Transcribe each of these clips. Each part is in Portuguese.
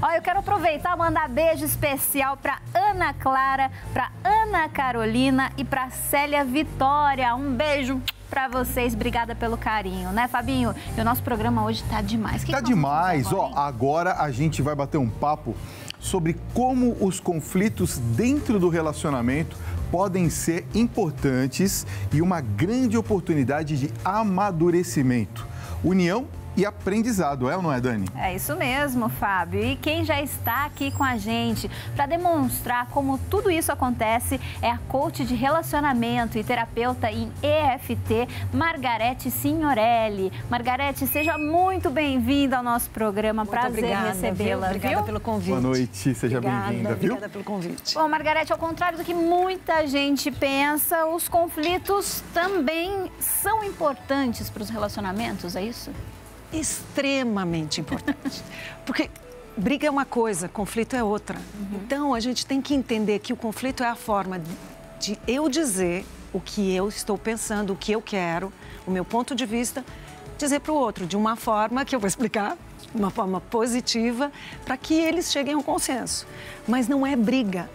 Ó, eu quero aproveitar e mandar beijo especial para Ana Clara, para Ana Carolina e para Célia Vitória. Um beijo para vocês. Obrigada pelo carinho, né, Fabinho? E o nosso programa hoje tá demais. Que tá que demais. Agora, Ó, agora a gente vai bater um papo sobre como os conflitos dentro do relacionamento podem ser importantes e uma grande oportunidade de amadurecimento. União e aprendizado, é ou não é, Dani? É isso mesmo, Fábio. E quem já está aqui com a gente para demonstrar como tudo isso acontece é a coach de relacionamento e terapeuta em EFT, Margarete Signorelli. Margarete, seja muito bem-vinda ao nosso programa. Muito Prazer recebê-la. Obrigada viu? pelo convite. Boa noite, seja bem-vinda, viu? Obrigada pelo convite. Bom, Margarete, ao contrário do que muita gente pensa, os conflitos também são importantes para os relacionamentos, é isso? Extremamente importante. Porque briga é uma coisa, conflito é outra. Uhum. Então a gente tem que entender que o conflito é a forma de eu dizer o que eu estou pensando, o que eu quero, o meu ponto de vista, dizer para o outro de uma forma que eu vou explicar, uma forma positiva, para que eles cheguem a um consenso. Mas não é briga.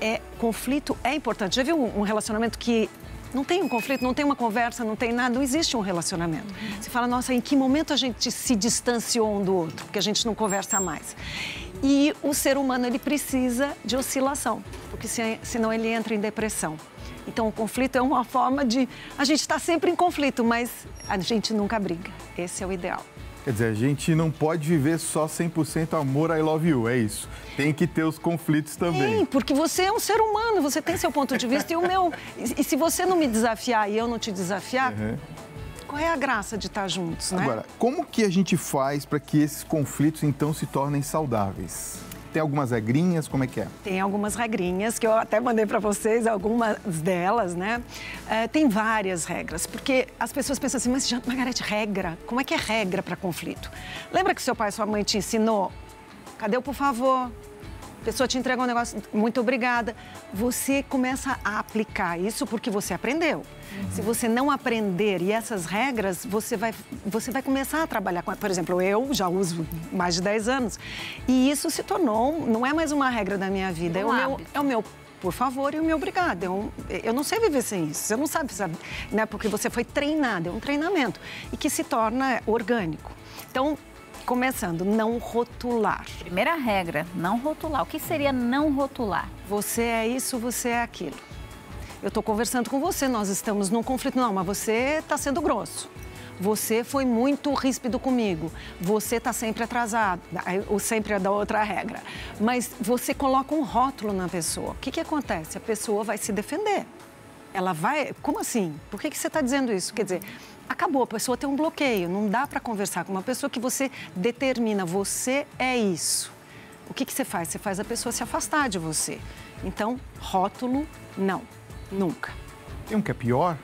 É conflito é importante. Já viu um relacionamento que não tem um conflito, não tem uma conversa, não tem nada, não existe um relacionamento. Você fala, nossa, em que momento a gente se distanciou um do outro? Porque a gente não conversa mais. E o ser humano, ele precisa de oscilação, porque senão ele entra em depressão. Então, o conflito é uma forma de. A gente está sempre em conflito, mas a gente nunca briga. Esse é o ideal. Quer dizer, a gente não pode viver só 100% amor, I love you, é isso. Tem que ter os conflitos também. Sim, porque você é um ser humano, você tem seu ponto de vista e o meu. E, se você não me desafiar e eu não te desafiar, uhum. qual é a graça de estar juntos, né? Agora, como que a gente faz para que esses conflitos então se tornem saudáveis? Tem algumas regrinhas, como é que é? Tem algumas regrinhas que eu até mandei para vocês, algumas delas, né? É, tem várias regras, porque as pessoas pensam assim, mas Margarete, regra? Como é que é regra para conflito? Lembra que seu pai e sua mãe te ensinou? Cadê o por favor? A pessoa te entregou um negócio, muito obrigada. Você começa a aplicar isso porque você aprendeu. Uhum. Se você não aprender e essas regras, você vai, você vai começar a trabalhar com. Por exemplo, eu já uso mais de 10 anos e isso se tornou, não é mais uma regra da minha vida, é, é, o, meu, é o meu por favor e o meu obrigado. Eu, eu não sei viver sem isso. Você não sabe, sabe, né? Porque você foi treinado, é um treinamento e que se torna orgânico. Então, Começando, não rotular. Primeira regra, não rotular. O que seria não rotular? Você é isso, você é aquilo. Eu estou conversando com você, nós estamos num conflito. Não, mas você está sendo grosso. Você foi muito ríspido comigo. Você está sempre atrasado. O sempre é da outra regra. Mas você coloca um rótulo na pessoa. O que, que acontece? A pessoa vai se defender. Ela vai. Como assim? Por que, que você está dizendo isso? Quer dizer, acabou, a pessoa tem um bloqueio. Não dá para conversar com uma pessoa que você determina, você é isso. O que, que você faz? Você faz a pessoa se afastar de você. Então, rótulo, não. Nunca. Tem um que é pior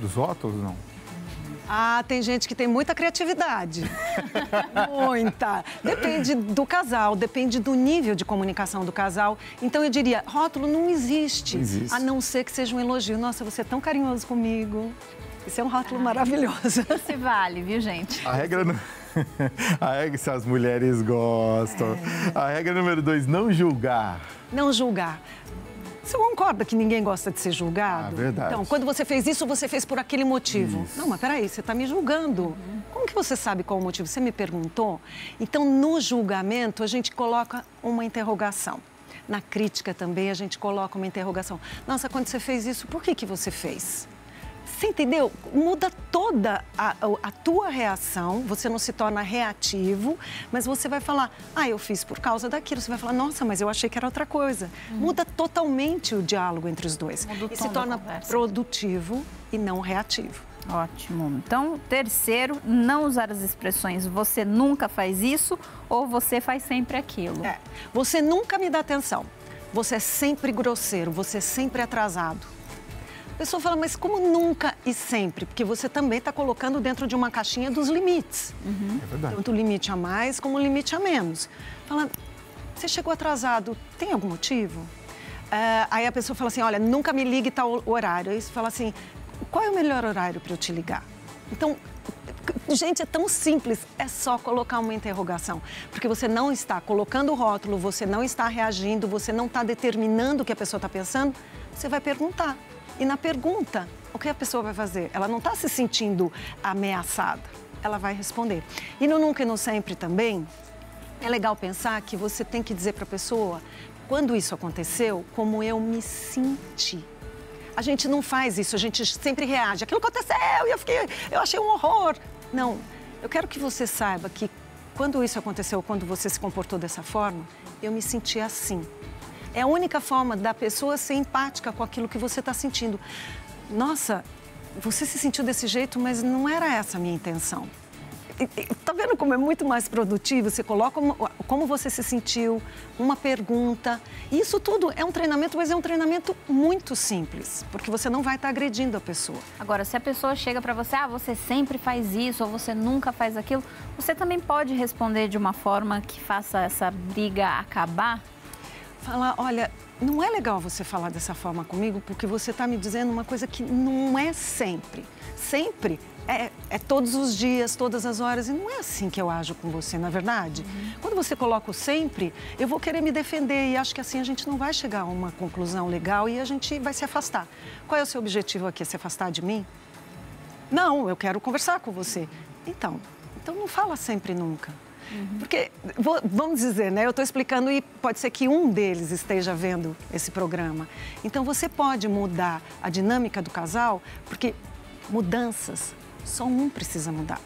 dos rótulos, não? Ah, tem gente que tem muita criatividade. muita. Depende do casal, depende do nível de comunicação do casal. Então eu diria, rótulo não existe. Não existe. A não ser que seja um elogio. Nossa, você é tão carinhoso comigo. Isso é um rótulo maravilhoso. Se vale, viu, gente? A regra não... A regra, se as mulheres gostam. É. A regra número dois, não julgar. Não julgar. Você concorda que ninguém gosta de ser julgado? Ah, verdade. Então, quando você fez isso, você fez por aquele motivo. Isso. Não, mas peraí, você está me julgando. Uhum. Como que você sabe qual o motivo? Você me perguntou? Então, no julgamento, a gente coloca uma interrogação. Na crítica também, a gente coloca uma interrogação. Nossa, quando você fez isso, por que, que você fez? Você entendeu? Muda toda a, a, tua reação, você não se torna reativo, mas você vai falar, ah, eu fiz por causa daquilo. Você vai falar, nossa, mas eu achei que era outra coisa. Uhum. Muda totalmente o diálogo entre os dois. e se torna produtivo e não reativo. Ótimo. Então, terceiro, não usar as expressões você nunca faz isso ou você faz sempre aquilo. É. Você nunca me dá atenção. Você é sempre grosseiro, você é sempre atrasado pessoa fala, mas como nunca e sempre? Porque você também está colocando dentro de uma caixinha dos limites. Uhum. É verdade. Tanto o limite a mais como o limite a menos. Fala, você chegou atrasado, tem algum motivo? Uh, aí a pessoa fala assim, olha, nunca me ligue tal horário. Aí você fala assim, qual é o melhor horário para eu te ligar? Então, Gente, é tão simples, é só colocar uma interrogação. Porque você não está colocando o rótulo, você não está reagindo, você não está determinando o que a pessoa está pensando, você vai perguntar. E na pergunta, o que a pessoa vai fazer? Ela não está se sentindo ameaçada, ela vai responder. E no nunca e no sempre também, é legal pensar que você tem que dizer para a pessoa, quando isso aconteceu, como eu me senti. A gente não faz isso, a gente sempre reage. Aquilo aconteceu e eu fiquei, eu achei um horror. Não, eu quero que você saiba que quando isso aconteceu, quando você se comportou dessa forma, eu me senti assim. É a única forma da pessoa ser empática com aquilo que você está sentindo. Nossa, você se sentiu desse jeito, mas não era essa a minha intenção. Tá vendo como é muito mais produtivo? Você coloca como você se sentiu, uma pergunta. Isso tudo é um treinamento, mas é um treinamento muito simples, porque você não vai estar agredindo a pessoa. Agora, se a pessoa chega para você, ah, você sempre faz isso ou você nunca faz aquilo, você também pode responder de uma forma que faça essa briga acabar? Falar, olha, não é legal você falar dessa forma comigo, porque você está me dizendo uma coisa que não é sempre. Sempre é, é, todos os dias, todas as horas, e não é assim que eu ajo com você, na é verdade? Uhum. Quando você coloca o sempre, eu vou querer me defender e acho que assim a gente não vai chegar a uma conclusão legal e a gente vai se afastar. Qual é o seu objetivo aqui? Se afastar de mim? Não, eu quero conversar com você. Então, então não fala sempre nunca. Uhum. Porque, vamos dizer, né? Eu estou explicando e pode ser que um deles esteja vendo esse programa. Então, você pode mudar a dinâmica do casal, porque mudanças só um precisa mudar.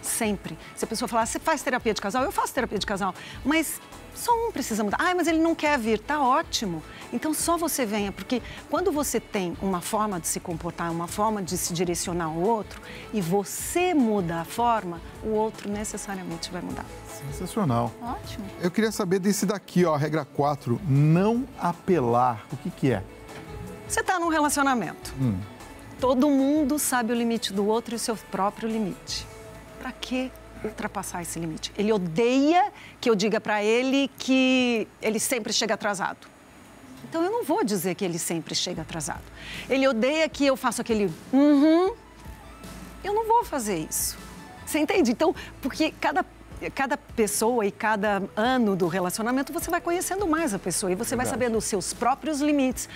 Sempre. Se a pessoa falar, você faz terapia de casal? Eu faço terapia de casal. Mas só um precisa mudar. Ah, mas ele não quer vir. Tá ótimo. Então só você venha, porque quando você tem uma forma de se comportar, uma forma de se direcionar ao outro, e você muda a forma, o outro necessariamente vai mudar. Sensacional. Ótimo. Eu queria saber desse daqui, ó, regra 4, não apelar. O que, que é? Você está num relacionamento. Hum. Todo mundo sabe o limite do outro e o seu próprio limite. Para que ultrapassar esse limite? Ele odeia que eu diga para ele que ele sempre chega atrasado. Então eu não vou dizer que ele sempre chega atrasado. Ele odeia que eu faça aquele uhum. Eu não vou fazer isso. Você entende? Então, porque cada cada pessoa e cada ano do relacionamento você vai conhecendo mais a pessoa e você Verdade. vai sabendo os seus próprios limites.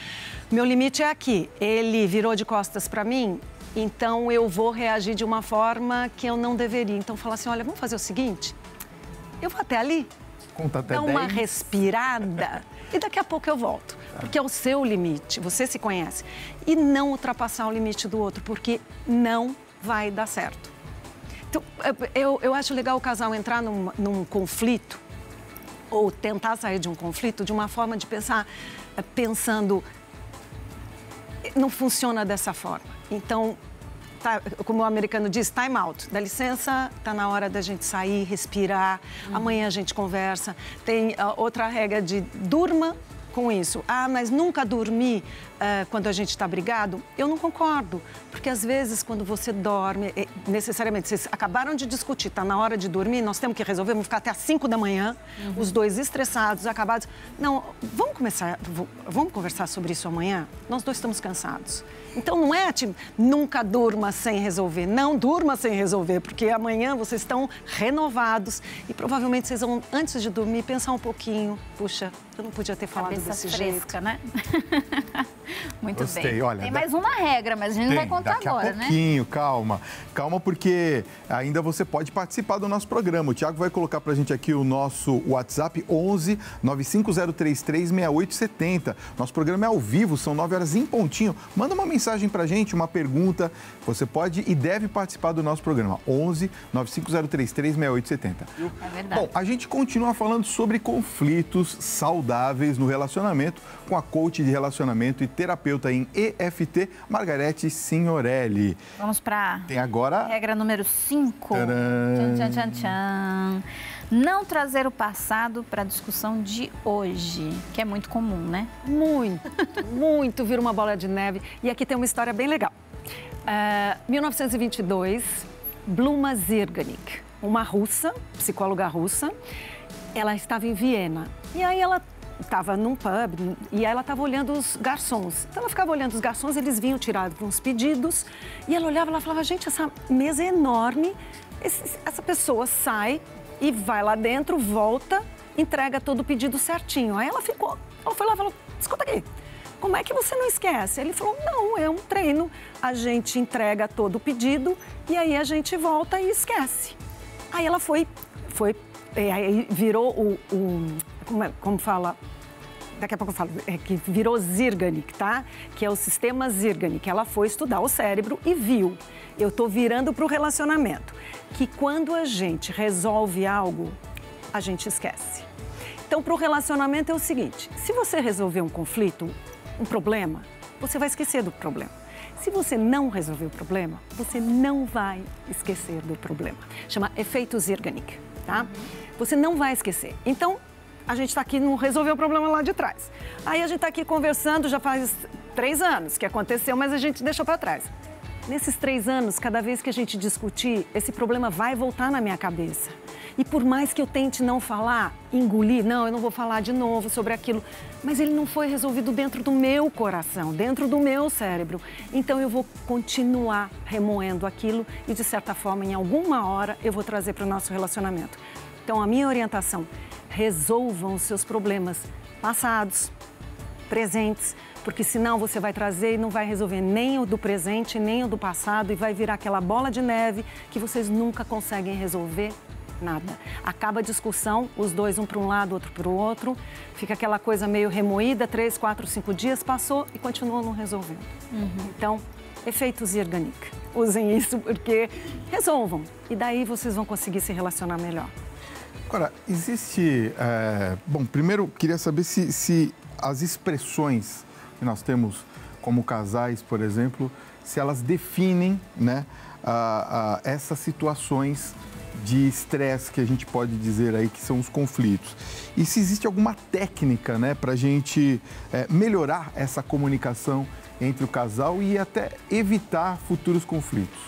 Meu limite é aqui. Ele virou de costas para mim, então eu vou reagir de uma forma que eu não deveria. Então falar assim, olha, vamos fazer o seguinte, eu vou até ali, Conta até dá uma respirada e daqui a pouco eu volto. Porque é o seu limite, você se conhece. E não ultrapassar o limite do outro, porque não vai dar certo. Então, eu, eu acho legal o casal entrar num, num conflito ou tentar sair de um conflito de uma forma de pensar, eh, pensando, não funciona dessa forma. Então, tá, como o americano diz, time out. Dá licença, tá na hora da gente sair, respirar. Uhum. Amanhã a gente conversa. Tem uh, outra regra de durma com isso. Ah, mas nunca dormi uh, quando a gente está brigado? Eu não concordo, porque às vezes quando você dorme, necessariamente vocês acabaram de discutir, está na hora de dormir, nós temos que resolver, vamos ficar até às 5 da manhã, uhum. os dois estressados, acabados. Não, vamos começar, vamos conversar sobre isso amanhã? Nós dois estamos cansados. Então não é tipo, nunca durma sem resolver. Não durma sem resolver, porque amanhã vocês estão renovados e provavelmente vocês vão, antes de dormir, pensar um pouquinho. Puxa, eu não podia ter falado Cabeça desse fresca, jeito. né? Muito Gostei. bem. Olha, Tem da... mais uma regra, mas a gente Tem, não vai contar daqui agora, a pouquinho, né? calma. Calma, porque ainda você pode participar do nosso programa. O Tiago vai colocar pra gente aqui o nosso WhatsApp 11 95033 6870. Nosso programa é ao vivo, são 9 horas em pontinho. Manda uma mensagem pra gente, uma pergunta. Você pode e deve participar do nosso programa. 11 95033 6870. É verdade. Bom, a gente continua falando sobre conflitos saudáveis no relacionamento com a coach de relacionamento e terapeuta em EFT, Margarete Signorelli. Vamos para Tem agora regra número 5. Tchan, tchan, tchan, tchan. Não trazer o passado para a discussão de hoje, que é muito comum, né? Muito, muito, vira uma bola de neve. E aqui tem uma história bem legal. Uh, 1922, Bluma Zirganik, uma russa, psicóloga russa, ela estava em Viena. E aí ela estava num pub e ela estava olhando os garçons. Então ela ficava olhando os garçons, eles vinham tirar uns pedidos e ela olhava e falava: gente, essa mesa é enorme, esse, essa pessoa sai e vai lá dentro, volta, entrega todo o pedido certinho. Aí ela ficou, ela foi lá e falou, escuta aqui, como é que você não esquece? Ele falou, não, é um treino, a gente entrega todo o pedido e aí a gente volta e esquece. Aí ela foi, foi, aí virou o, o como, é, como fala, daqui a pouco eu falo, é que virou Zirganic, tá? Que é o sistema Zirganic. Ela foi estudar o cérebro e viu. Eu estou virando para o relacionamento. Que quando a gente resolve algo, a gente esquece. Então, para o relacionamento é o seguinte: se você resolver um conflito, um problema, você vai esquecer do problema. Se você não resolver o problema, você não vai esquecer do problema. Chama efeito Zirganic, tá? Você não vai esquecer. Então, a gente está aqui, não resolveu o problema lá de trás. Aí a gente está aqui conversando, já faz três anos que aconteceu, mas a gente deixou para trás. Nesses três anos, cada vez que a gente discutir, esse problema vai voltar na minha cabeça. E por mais que eu tente não falar, engolir, não, eu não vou falar de novo sobre aquilo, mas ele não foi resolvido dentro do meu coração, dentro do meu cérebro. Então eu vou continuar remoendo aquilo e, de certa forma, em alguma hora, eu vou trazer para o nosso relacionamento. Então, a minha orientação resolvam os seus problemas passados, presentes, porque senão você vai trazer e não vai resolver nem o do presente, nem o do passado e vai virar aquela bola de neve que vocês nunca conseguem resolver nada. Acaba a discussão, os dois um para um lado, outro para o outro, fica aquela coisa meio remoída, três, quatro, cinco dias passou e continuam não resolvendo. Uhum. Então, efeito Zirganic. Usem isso porque resolvam e daí vocês vão conseguir se relacionar melhor. Agora, existe. É, bom, primeiro queria saber se, se as expressões que nós temos como casais, por exemplo, se elas definem né, a, a, essas situações de estresse que a gente pode dizer aí que são os conflitos. E se existe alguma técnica né, para a gente é, melhorar essa comunicação entre o casal e até evitar futuros conflitos.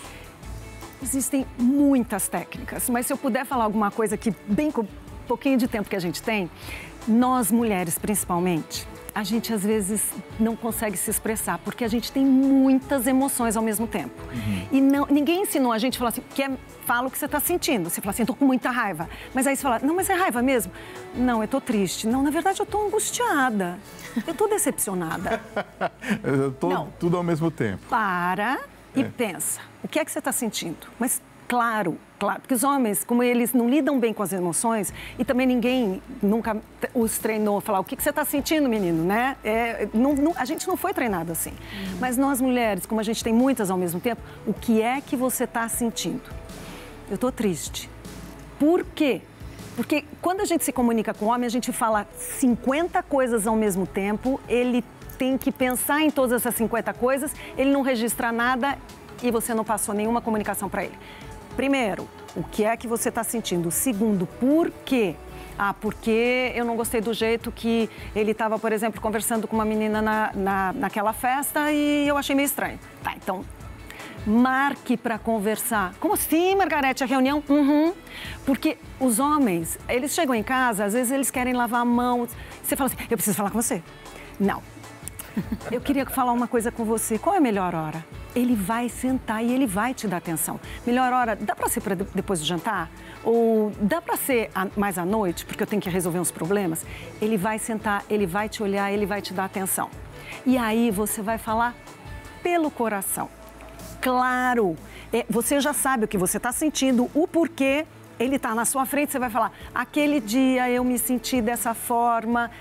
Existem muitas técnicas, mas se eu puder falar alguma coisa que, bem com pouquinho de tempo que a gente tem, nós mulheres principalmente, a gente às vezes não consegue se expressar, porque a gente tem muitas emoções ao mesmo tempo. Uhum. E não, ninguém ensinou a gente a falar assim, quer, fala o que você está sentindo. Você fala assim, estou com muita raiva. Mas aí você fala, não, mas é raiva mesmo? Não, eu estou triste. Não, na verdade eu estou angustiada. Eu estou decepcionada. eu tô tudo ao mesmo tempo. Para e é. pensa, o que é que você está sentindo? Mas claro, claro, porque os homens, como eles não lidam bem com as emoções e também ninguém nunca os treinou a falar o que, que você está sentindo, menino, né? É, não, não, a gente não foi treinado assim. Uhum. Mas nós mulheres, como a gente tem muitas ao mesmo tempo, o que é que você está sentindo? Eu estou triste. Por quê? Porque quando a gente se comunica com o homem, a gente fala 50 coisas ao mesmo tempo, ele tem que pensar em todas essas 50 coisas, ele não registra nada e você não passou nenhuma comunicação para ele. Primeiro, o que é que você está sentindo? Segundo, por quê? Ah, porque eu não gostei do jeito que ele estava, por exemplo, conversando com uma menina na, na, naquela festa e eu achei meio estranho. Tá, então marque para conversar. Como assim, Margarete, a reunião? Uhum. Porque os homens, eles chegam em casa, às vezes eles querem lavar a mão. Você fala assim, eu preciso falar com você. Não, eu queria falar uma coisa com você. Qual é a melhor hora? Ele vai sentar e ele vai te dar atenção. Melhor hora, dá para ser pra depois do jantar? Ou dá para ser mais à noite, porque eu tenho que resolver uns problemas? Ele vai sentar, ele vai te olhar, ele vai te dar atenção. E aí você vai falar pelo coração. Claro, é, você já sabe o que você está sentindo, o porquê ele está na sua frente, você vai falar: aquele dia eu me senti dessa forma,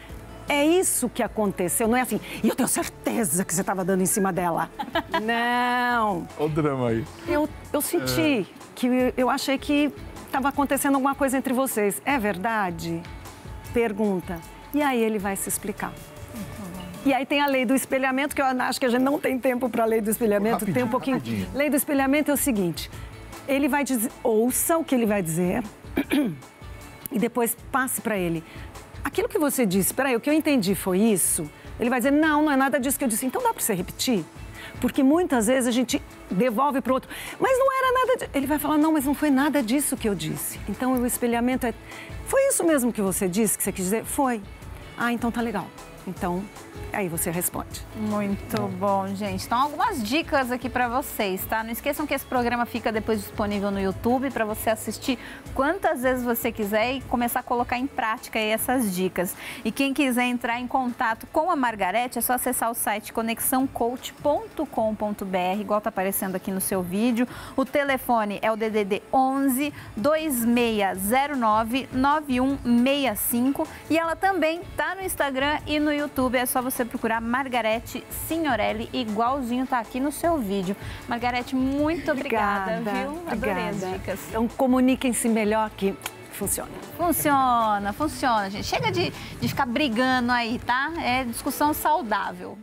é isso que aconteceu, não é assim, e eu tenho certeza que você estava dando em cima dela. não. Olha o drama aí. Eu, eu senti é. que eu achei que estava acontecendo alguma coisa entre vocês. É verdade? Pergunta. E aí ele vai se explicar. E aí tem a lei do espelhamento, que eu acho que a gente não tem tempo para a lei do espelhamento, rapidinho, tem um pouquinho. Rapidinho. Lei do espelhamento é o seguinte: ele vai dizer, ouça o que ele vai dizer e depois passe para ele aquilo que você disse, peraí, o que eu entendi foi isso, ele vai dizer, não, não é nada disso que eu disse. Então dá para você repetir? Porque muitas vezes a gente devolve para o outro, mas não era nada disso. Ele vai falar, não, mas não foi nada disso que eu disse. Então o espelhamento é, foi isso mesmo que você disse, que você quis dizer? Foi. Ah, então tá legal. Então, aí você responde. Muito bom, gente. Então, algumas dicas aqui para vocês, tá? Não esqueçam que esse programa fica depois disponível no YouTube para você assistir quantas vezes você quiser e começar a colocar em prática essas dicas. E quem quiser entrar em contato com a Margarete, é só acessar o site conexãocoach.com.br, igual tá aparecendo aqui no seu vídeo. O telefone é o DDD 11 2609 9165 e ela também tá no Instagram e no YouTube. É só você procurar Margarete Signorelli, igualzinho tá aqui no seu vídeo. Margarete, muito obrigada, obrigada viu? Adorei obrigada. as dicas. Então comuniquem-se melhor que funciona. Funciona, funciona, gente. Chega de, de ficar brigando aí, tá? É discussão saudável.